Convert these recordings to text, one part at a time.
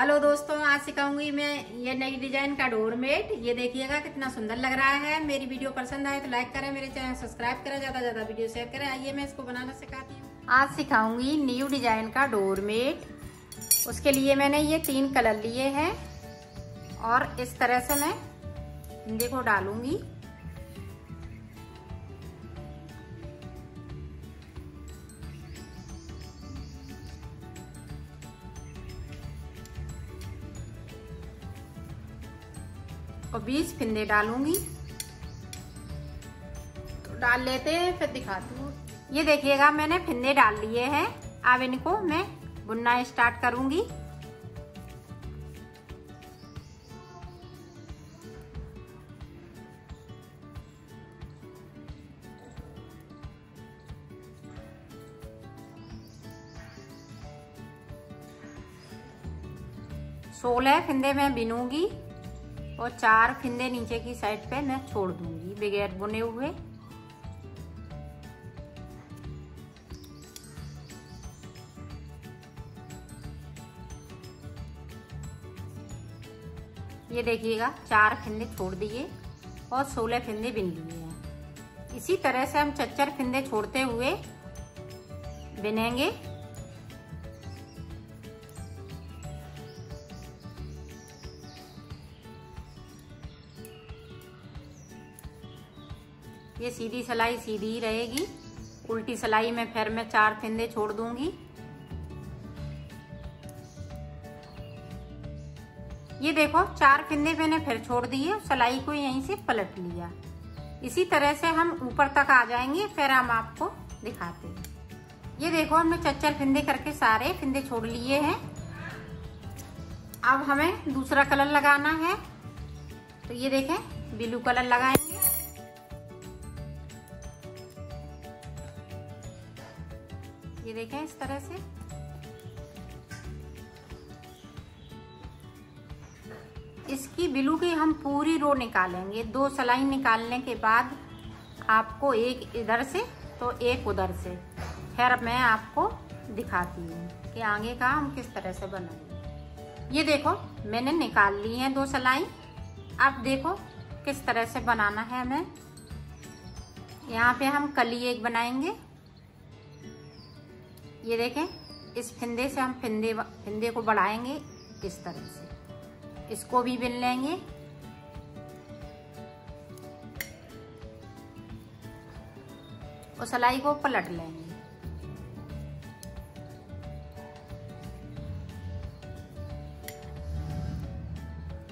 Hello दोस्तों, आज सिखाऊँगी मैं ये नई डिज़ाइन का डोरमेट ये देखिएगा कितना सुंदर लग रहा है। मेरी वीडियो पसंद आए तो लाइक करें, मेरे चैनल सब्सक्राइब करें ज़्यादा ज़्यादा वीडियो शेयर करें। आइए मैं इसको बनाना सिखाती हूँ। आज सिखाऊँगी न्यू डिज़ाइन का डोरमेट उसके लिए मैंने ये तीन कलर लिए हैं और इस तरह से मैं हिंदी को डालूँगी। और बीस फिंदे डालूँगी। तो डाल लेते हैं, फिर दिखाती हूँ। ये देखिएगा, मैंने फिंदे डाल लिए हैं। अब इनको मैं बुनना स्टार्ट करूँगी। सोलह फिंदे मैं बिनूँगी। और चार फिंदे नीचे की साइड पे मैं छोड़ दूँगी, बगैर बुने हुए। ये देखिएगा, चार फिंदे छोड़ दिए और सोलह फिंदे बिन लिए हैं। इसी तरह से हम चच्चर फिंदे छोड़ते हुए बिनेंगे। ये सीधी सिलाई सीधी ही रहेगी। उल्टी सिलाई में फिर मैं चार फिंदे छोड़ दूँगी। ये देखो, चार फिंदे मैंने फिर छोड़ दिए, सिलाई को यहीं से पलट लिया। इसी तरह से हम ऊपर तक आ जाएँगे, फिर हम आपको दिखाते हैं। ये देखो, हमने चच्चर फिंदे करके सारे फिंदे छोड़ लिए हैं। अब हमें दूसरा कलर लगाना है। तो ये देखें, ब्लू कलर लगाएँगे। ये देखें इस तरह से। इसकी बिलू की हम पूरी रो निकालेंगे। दो सलाई निकालने के बाद आपको एक इधर से तो एक उधर से। फिर मैं आपको दिखाती हूँ कि आगे का हम किस तरह से बनाएँगे। ये देखो, मैंने निकाल ली है दो सलाई। अब देखो किस तरह से बनाना है हमें। यहाँ पे हम कली एक बनाएँगे। ये देखें, इस फिंदे से हम फिंदे फिंदे को बढ़ाएँगे इस तरह से। इसको भी बिन लेंगे। और सलाई को पलट लेंगे।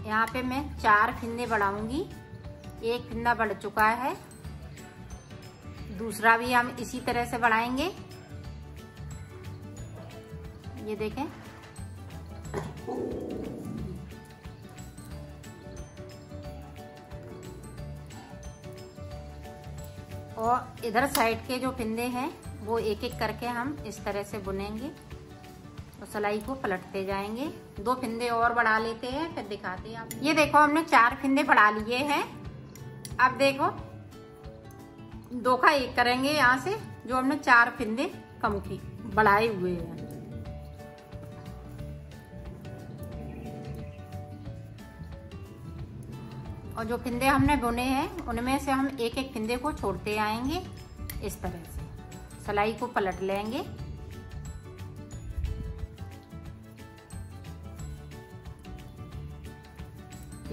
यहाँ पे मैं चार फिंदे बढ़ाऊँगी। एक फिंदा बढ़ चुका है। दूसरा भी हम इसी तरह से बढ़ाएँगे। ये देखें। और इधर साइड के जो पिंदे हैं, वो एक एक करके हम इस तरह से बुनेंगे। और सलाई को पलटते जाएँगे। दो फिंदे और बढ़ा लेते हैं, फिर दिखाते हैं आप। ये देखो, हमने चार फिंदे बढ़ा लिए हैं। अब देखो, दो का एक करेंगे यहाँ से, जो हमने चार फिंदे कम की, बढ़ाए हुए हैं। और जो फिंदे हमने बुने हैं, उनमें से हम एक एक फिंदे को छोड़ते आएँगे इस तरह से। सलाई को पलट लेंगे।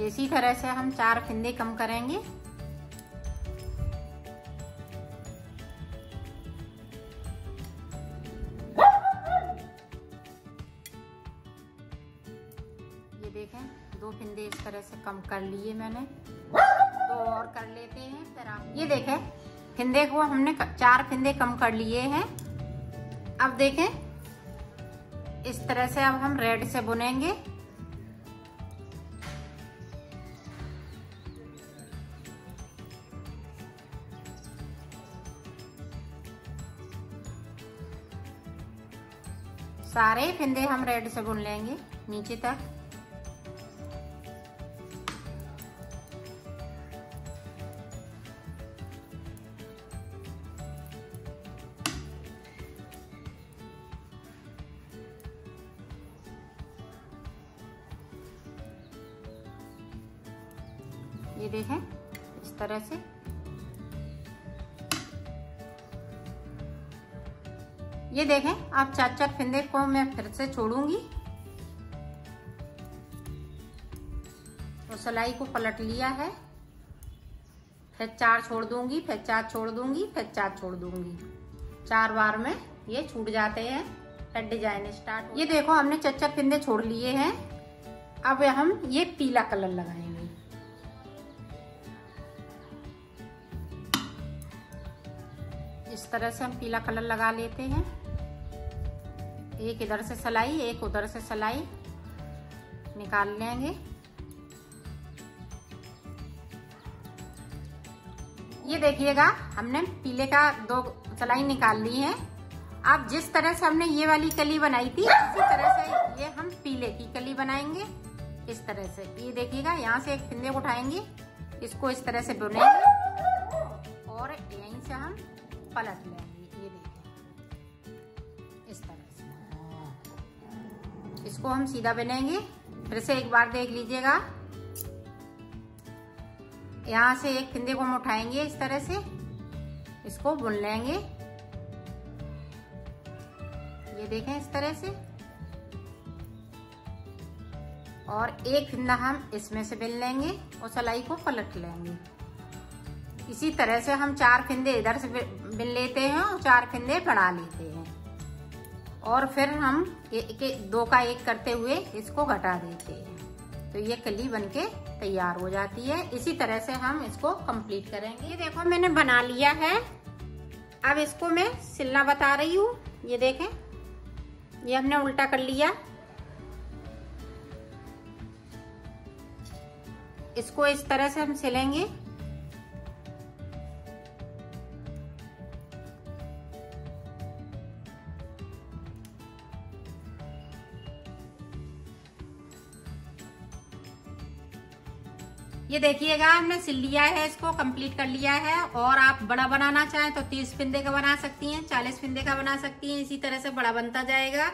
इसी तरह से हम चार फिंदे कम करेंगे। ये देखें। दो फिंदे इस तरह से कम कर लिए मैंने। दो और कर लेते हैं, फिर आप ये देखें फिंदे को हमने चार फिंदे कम कर लिए हैं। अब देखें, इस तरह से अब हम रेड से बुनेंगे। सारे फिंदे हम रेड से बुन लेंगे, नीचे तक। ये देखें इस तरह से। ये देखें आप चार चार फिंदे को मैं फिर से छोड़ूँगी। तो सिलाई को पलट लिया है। फिर चार छोड़ दूँगी फिर चार छोड़ दूँगी फिर चार छोड़ दूँगी। चार बार में ये छूट जाते हैं फिर डिज़ाइन स्टार्ट ये देखो हमने चच्चर फिंदे छोड़ लिए हैं। अब हम ये पीला कलर लगाएँगे। इस तरह से हम पीला कलर लगा लेते हैं। एक इधर से सलाई, एक उधर से सलाई निकाल लेंगे। ये देखिएगा, हमने पीले का दो सलाई निकाल ली है। अब जिस तरह से हमने ये वाली कली बनाई थी इसी तरह से ये हम पीले की कली बनाएँगे। इस तरह से। ये देखिएगा, यहाँ से एक फिंदे उठाएँगे, इसको इस तरह से बुनेंगे। और यहीं से हम पलट लेंगे ये देखिए इस तरह से। इसको हम सीधा बनेंगे। फिर से एक बार देख लीजिएगा। यहाँ से एक फिंदे को हम उठाएँगे इस तरह से। इसको बुन लेंगे। ये देखें इस तरह से। और एक फिंदा हम इसमें से बिन लेंगे और सलाई को पलट लेंगे। इसी तरह से हम चार फिंदे इधर से बिन लेते हैं और चार फिंदे बढ़ा लेते हैं। और फिर हम एक, एक दो का एक करते हुए इसको घटा देते हैं। तो ये कली बनके तैयार हो जाती है। इसी तरह से हम इसको कंप्लीट करेंगे। ये देखो मैंने बना लिया है। अब इसको मैं सिलना बता रही हूँ। ये देखें। ये हमने उल्टा कर लिया। इसको इस तरह से हम सिलेंगे। ये देखिएगा, हमने सिल लिया है, इसको कंप्लीट कर लिया है, और आप बड़ा बनाना चाहें तो तीस फिंदे का बना सकती हैं, चालीस फिंदे का बना सकती हैं, इसी तरह से बड़ा बनता जाएगा।